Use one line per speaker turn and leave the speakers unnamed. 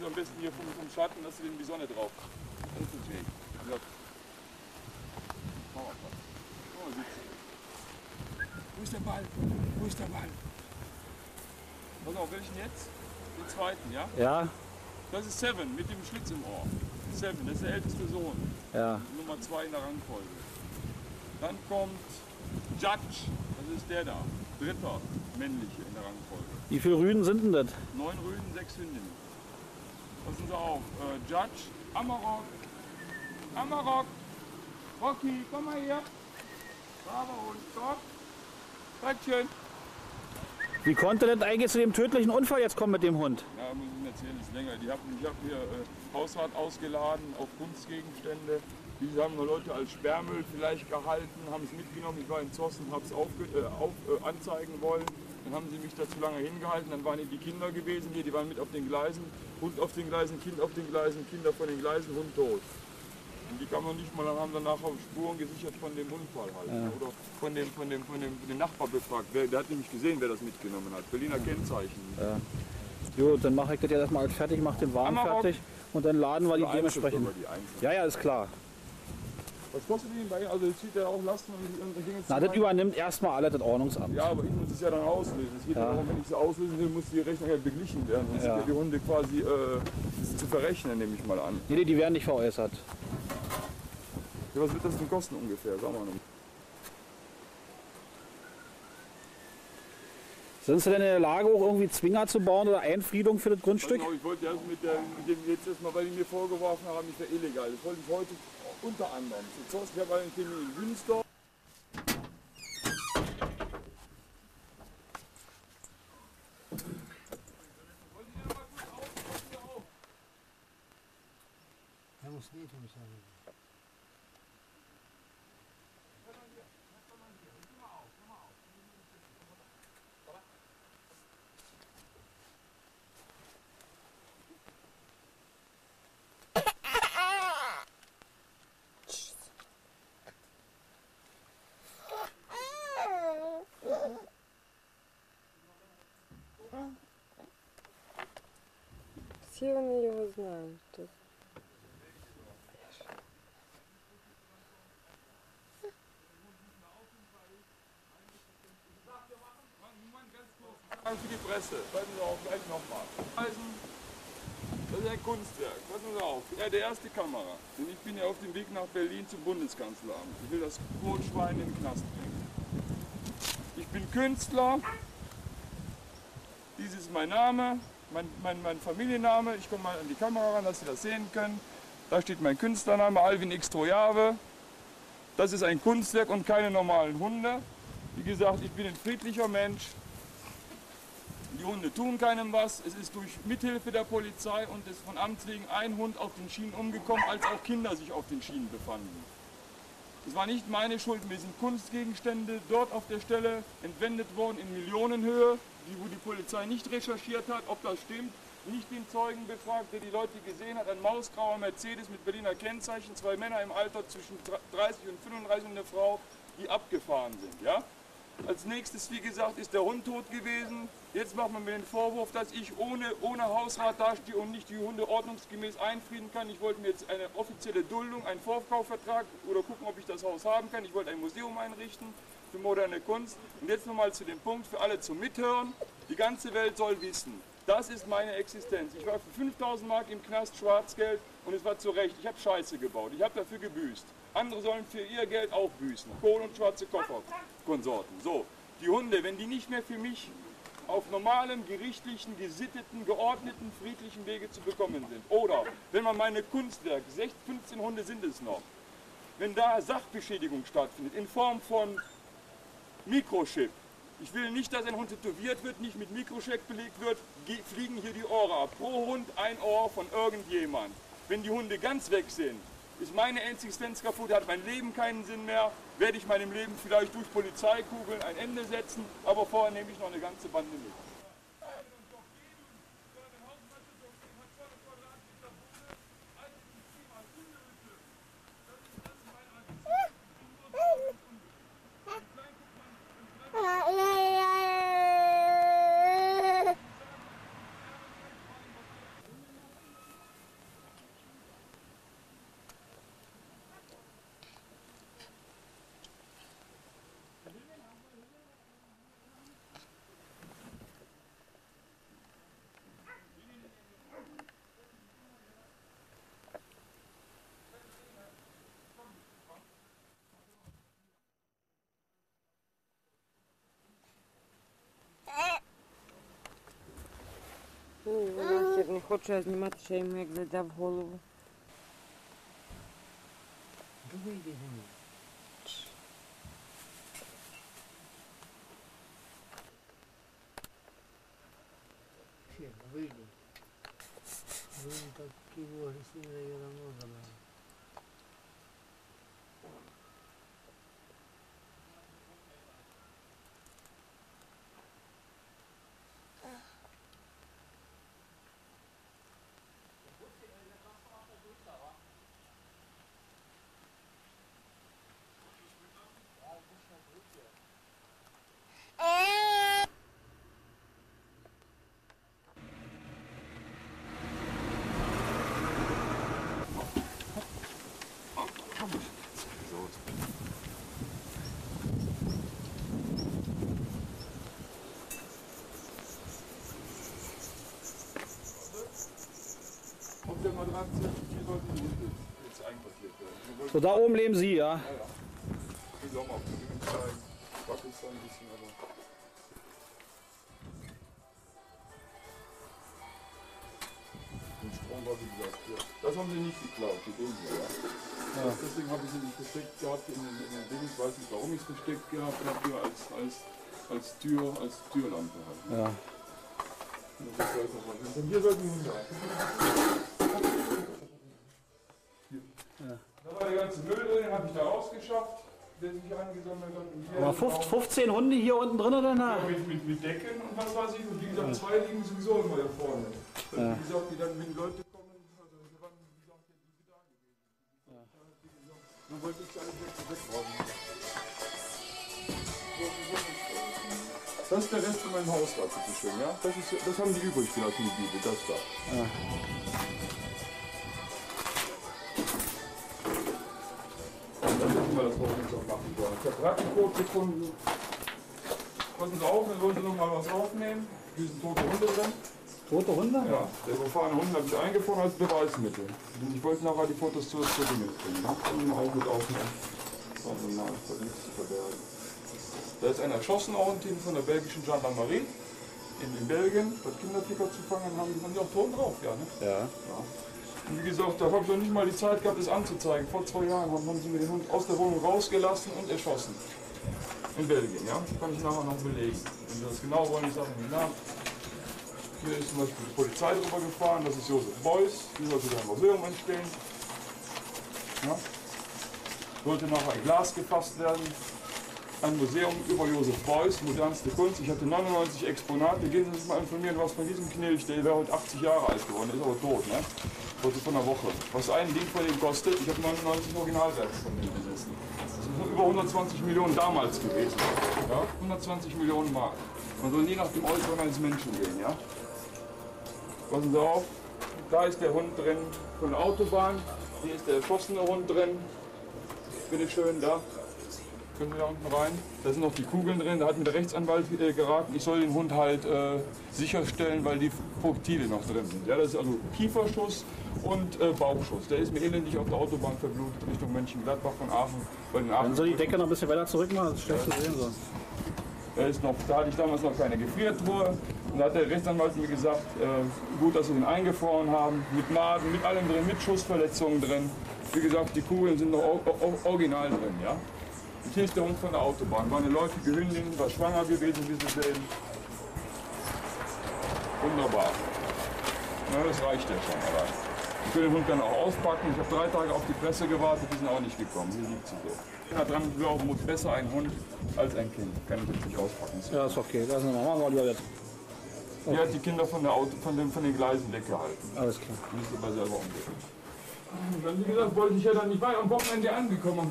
Sie am besten hier vom, vom Schatten, dass Sie die Sonne drauf. Das ist das Weg. Ja. Oh.
Wo ist der Ball? Wo ist der Ball?
Pass auf, welchen jetzt? Den zweiten, ja?
Ja,
Das ist Seven mit dem Schlitz im Ohr. Seven, das ist der älteste Sohn.
ja.
Nummer zwei in der Rangfolge. Dann kommt Judge, das ist der da. Dritter männliche in der Rangfolge.
Wie viele Rüden sind denn das?
Neun Rüden, sechs Hündinnen. Passen Sie auf. Äh, Judge, Amarok, Amarok, Rocky, komm mal her. Braver Hund, stopp. Frettchen.
Wie konnte das eigentlich zu dem tödlichen Unfall jetzt kommen mit dem Hund?
Ja, muss ich Ihnen erzählen, ist länger. Die hab, ich habe hier äh, Hausrat ausgeladen auf Kunstgegenstände. Die haben nur Leute als Sperrmüll vielleicht gehalten, haben es mitgenommen. Ich war in Zossen, habe es äh, auf, äh, anzeigen wollen. Dann haben sie mich da zu lange hingehalten. Dann waren hier die Kinder gewesen hier, die waren mit auf den Gleisen. Hund auf den Gleisen, Kind auf den Gleisen, Kinder von den Gleisen, Hund tot. Und die kamen noch nicht mal, dann haben danach auf Spuren gesichert von dem Unfall halt. Oder von dem, von dem, von dem, von dem Nachbar befragt. Wer, der hat nämlich gesehen, wer das mitgenommen hat. Berliner Kennzeichen.
Jo, dann mache ich das jetzt erstmal fertig, mache den Wagen
Amarok.
fertig und dann laden wir die dementsprechend.
die.
Ja, ja, ist klar.
Was kostet die bei? Also zieht er auch Lasten und die Dinge
Na, das übernimmt erstmal alles das Ordnungsamt.
Ja, aber ich muss es ja dann auslösen. Es geht
Ja.
darum, wenn ich sie auslösen will, muss die Rechnung ja beglichen werden. Sonst
Ja.
sind ja die Hunde quasi äh, zu verrechnen, nehme ich mal an.
Nee, nee, die werden nicht veräußert.
Ja, was wird das denn kosten ungefähr? Sag mal
Sind Sie denn in der Lage, auch irgendwie Zwinger zu bauen oder Einfriedung für das Grundstück?
Genau, ich wollte erst mit, der, mit dem jetzt erstmal, weil die mir vorgeworfen haben, ich wäre illegal. Das wollte ich heute unter anderem. Zu Zost, ich habe einen Termin in Wünsdorf.
Er muss nicht um sein.
Все вони його знають тут.
Danke für die Presse. Passen Sie auf, gleich nochmal. Eisen, das ist ein Kunstwerk. Passen Sie auf. Ja, der erste Kamera. Denn ich bin ja auf dem Weg nach Berlin zum Bundeskanzleramt. Ich will das Brotschwein in den Knast bringen. Ich bin Künstler. Dies ist mein Name, mein, mein, mein Familienname. Ich komme mal an die Kamera ran, dass Sie das sehen können. Da steht mein Künstlername, Alvin X. Trojave. Das ist ein Kunstwerk und keine normalen Hunde. Wie gesagt, ich bin ein friedlicher Mensch. Die Hunde tun keinem was. Es ist durch Mithilfe der Polizei und des von Amts wegen ein Hund auf den Schienen umgekommen, als auch Kinder sich auf den Schienen befanden. Es war nicht meine Schuld. Mir sind Kunstgegenstände dort auf der Stelle entwendet worden in Millionenhöhe, die, wo die Polizei nicht recherchiert hat, ob das stimmt. Nicht den Zeugen befragt, der die Leute gesehen hat. Ein mausgrauer Mercedes mit Berliner Kennzeichen, zwei Männer im Alter zwischen 30 und 35 und eine Frau, die abgefahren sind. Ja? Als nächstes, wie gesagt, ist der Hund tot gewesen. Jetzt macht man mir den Vorwurf, dass ich ohne, ohne Hausrat dastehe und nicht die Hunde ordnungsgemäß einfrieden kann. Ich wollte mir jetzt eine offizielle Duldung, einen Vorkaufvertrag oder gucken, ob ich das Haus haben kann. Ich wollte ein Museum einrichten für moderne Kunst. Und jetzt nochmal zu dem Punkt für alle zum Mithören. Die ganze Welt soll wissen, das ist meine Existenz. Ich war für 5000 Mark im Knast Schwarzgeld und es war zu Recht. Ich habe Scheiße gebaut. Ich habe dafür gebüßt. Andere sollen für ihr Geld auch büßen. Kohle und schwarze Koffer, Konsorten. So, die Hunde, wenn die nicht mehr für mich auf normalem, gerichtlichen, gesitteten, geordneten, friedlichen Wege zu bekommen sind. Oder wenn man meine Kunstwerke, 16, 15 Hunde sind es noch, wenn da Sachbeschädigung stattfindet in Form von Mikrochip. Ich will nicht, dass ein Hund tätowiert wird, nicht mit Mikrochip belegt wird, ge- fliegen hier die Ohren ab. Pro Hund ein Ohr von irgendjemand. Wenn die Hunde ganz weg sind, ist meine Existenz kaputt, hat mein Leben keinen Sinn mehr, werde ich meinem Leben vielleicht durch Polizeikugeln ein Ende setzen, aber vorher nehme ich noch eine ganze Bande mit.
так не хочу я знімати, ще йому як зайде в голову.
Вийди. Він такий агресивний, я давно забрав.
Auf Der Matratze, hier sollte die Hunde jetzt einquartiert werden. Wir wollten
So, da oben leben Sie, ja?
die Sommer zeigen. Pakistan ein bisschen, aber. Den Strom war wie gesagt hier. Das haben sie nicht geklaut, die Dinge, ja. Das, deswegen habe ich sie nicht versteckt gehabt in den, in den Ding. Ich weiß nicht, warum ich es versteckt gehabt habe, hier als, als, als Tür, als Türlampe halt.
Ja.
Noch mal. Und hier sollten Hunde rein. Da war der ganze Müll drin, den habe ich da rausgeschafft, der sich angesammelt hat. Und hier
Aber
sind
15, 15 Hunde hier unten drin oder na?
auch mit, mit, mit Decken und was weiß ich. Und wie gesagt, zwei liegen sowieso immer hier vorne.
Ja.
Wie gesagt, die dann, wenn Leute kommen, also wir waren, wie gesagt, ja, die da gewesen. Gesagt, Dann wollte ich alle weg, wegräumen. Das ist der Rest von meinem Haus da, bitteschön, ja? Das, ist, das haben die übrig gelassen, die Bibel, das da. Das Rattenkot gefunden. Passen Sie auf, wir wollten noch mal was aufnehmen. Hier sind tote Hunde drin.
Tote Hunde?
Ja, der überfahrene Hund habe ich eingefangen als Beweismittel. Und ich wollte nachher die Fotos zur Studie mitbringen. Ne? Und ihn auch mit aufnehmen. Warte mal, ich zu verbergen. Da ist einer erschossen ein Team von der belgischen Gendarmerie in, in Belgien, dort Kinderticker zu fangen, haben die, auch Ton drauf, ja. Ne?
Ja.
Und wie gesagt, da habe ich noch nicht mal die Zeit gehabt, das anzuzeigen. Vor zwei Jahren haben, sie mir den Hund aus der Wohnung rausgelassen und erschossen. In Belgien, ja. Kann ich nachher noch belegen. Wenn Sie das genau wollen, ich sage Ihnen nach. Hier ist zum Beispiel die Polizei drüber gefahren, das ist Josef Beuys, hier sollte ein Museum entstehen. Ja. Sollte nachher ein Glas gefasst werden. Ein Museum über Josef Beuys, modernste Kunst. Ich hatte 99 Exponate. Gehen Sie sich mal informieren, was von diesem Knilch, der wäre heute 80 Jahre alt geworden, ist aber tot, ne? Heute von einer Woche. Was ein Ding von dem kostet, ich habe 99 Originalwerke von dem besessen. Das sind über 120 Millionen damals gewesen. Ja? 120 Millionen Mark. Man soll nie nach dem Äußeren eines Menschen gehen, ja? Passen Sie auf, da ist der Hund drin von der Autobahn, hier ist der erschossene Hund drin. Bitte schön, da. Können Sie da unten rein? Da sind noch die Kugeln drin. Da hat mir der Rechtsanwalt äh, geraten, ich soll den Hund halt äh, sicherstellen, weil die Projektile noch drin sind. Ja, das ist also Kieferschuss und äh, Bauchschuss. Der ist mir elendig auf der Autobahn verblutet Richtung Mönchengladbach von Aachen. Bei den Aachen
Können Sie die Decke noch ein bisschen weiter zurück machen? Das ist schlecht zu sehen. So.
da, ist noch, da hatte ich damals noch keine Gefriertruhe. Und da hat der Rechtsanwalt mir gesagt, äh, gut, dass sie den eingefroren haben, mit Maden, mit allem drin, mit Schussverletzungen drin. Wie gesagt, die Kugeln sind noch original drin. Ja? Hier ist der Hund von der Autobahn. War eine läufige Hündin, war schwanger gewesen, wie Sie sehen. Wunderbar. Na, das reicht ja schon allein. Ich will den Hund dann auch auspacken. Ich habe drei Tage auf die Presse gewartet, die sind auch nicht gekommen. Hier liegt sie so. Kinder dran glauben muss besser ein Hund als ein Kind. Kann ich jetzt nicht auspacken.
Ja, ist okay. Lassen wir mal. Machen wir jetzt.
Die hat die Kinder von, der Auto, von, den, von den Gleisen weggehalten.
Alles klar.
Die müsste aber selber umgehen. Wie gesagt, wollte ich ja dann, ich war ja am Wochenende angekommen.